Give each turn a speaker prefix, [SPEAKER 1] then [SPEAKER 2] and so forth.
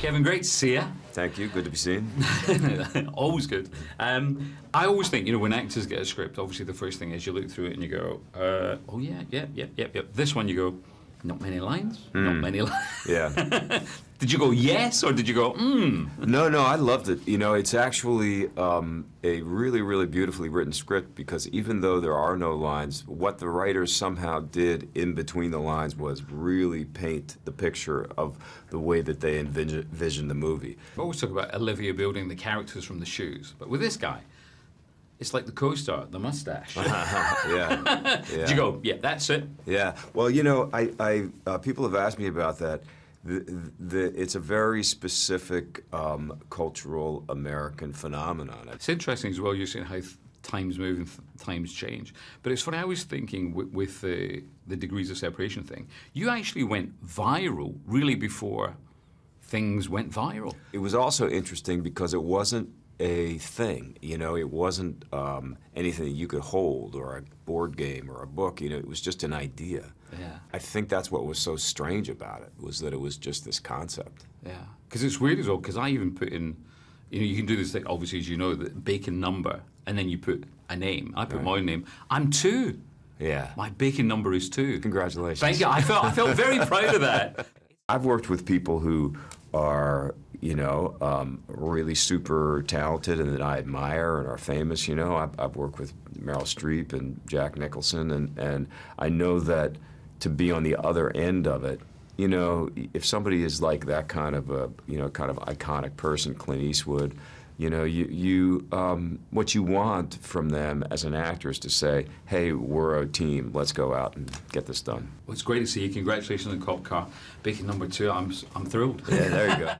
[SPEAKER 1] Kevin, great to see you.
[SPEAKER 2] Thank you. Good to be seen.
[SPEAKER 1] always good. Um, I always think, you know, when actors get a script, obviously the first thing is you look through it and you go, uh, oh, yeah, yeah, yeah, yeah, yeah. This one you go, not many lines, not many lines.
[SPEAKER 2] Yeah.
[SPEAKER 1] did you go yes or did you go, hmm?
[SPEAKER 2] No, no, I loved it. You know, it's actually um, a really, really beautifully written script because even though there are no lines, what the writers somehow did in between the lines was really paint the picture of the way that they envision, envisioned the movie.
[SPEAKER 1] We always talk about Olivier building the characters from the shoes, but with this guy, it's like the co-star, the mustache.
[SPEAKER 2] yeah. yeah.
[SPEAKER 1] Did you go, yeah, that's it?
[SPEAKER 2] Yeah. Well, you know, I, I uh, people have asked me about that. The, the, it's a very specific um, cultural American phenomenon.
[SPEAKER 1] It's interesting as well. You're seeing how th- times move and th- times change. But it's funny. I was thinking with, with the the degrees of separation thing. You actually went viral really before things went viral.
[SPEAKER 2] It was also interesting because it wasn't a thing. You know, it wasn't um, anything that you could hold or a board game or a book. You know, it was just an idea.
[SPEAKER 1] Yeah.
[SPEAKER 2] I think that's what was so strange about it was that it was just this concept.
[SPEAKER 1] Yeah. Because it's weird as well. Because I even put in, you know, you can do this thing. Obviously, as you know, the bacon number, and then you put a name. I put
[SPEAKER 2] Right.
[SPEAKER 1] my own name. I'm two.
[SPEAKER 2] Yeah.
[SPEAKER 1] My bacon number is two.
[SPEAKER 2] Congratulations.
[SPEAKER 1] Thank you. I felt I felt very proud of that.
[SPEAKER 2] I've worked with people who are, you know, um, really super talented and that I admire and are famous. You know, I've, I've worked with Meryl Streep and Jack Nicholson, and, and I know that to be on the other end of it, you know, if somebody is like that kind of a, you know, kind of iconic person, Clint Eastwood, you know, you, you um, what you want from them as an actor is to say, hey, we're a team, let's go out and get this done.
[SPEAKER 1] Well, it's great to see you. Congratulations on Cop Car. Bacon number two. I'm I'm thrilled.
[SPEAKER 2] Yeah, there you go.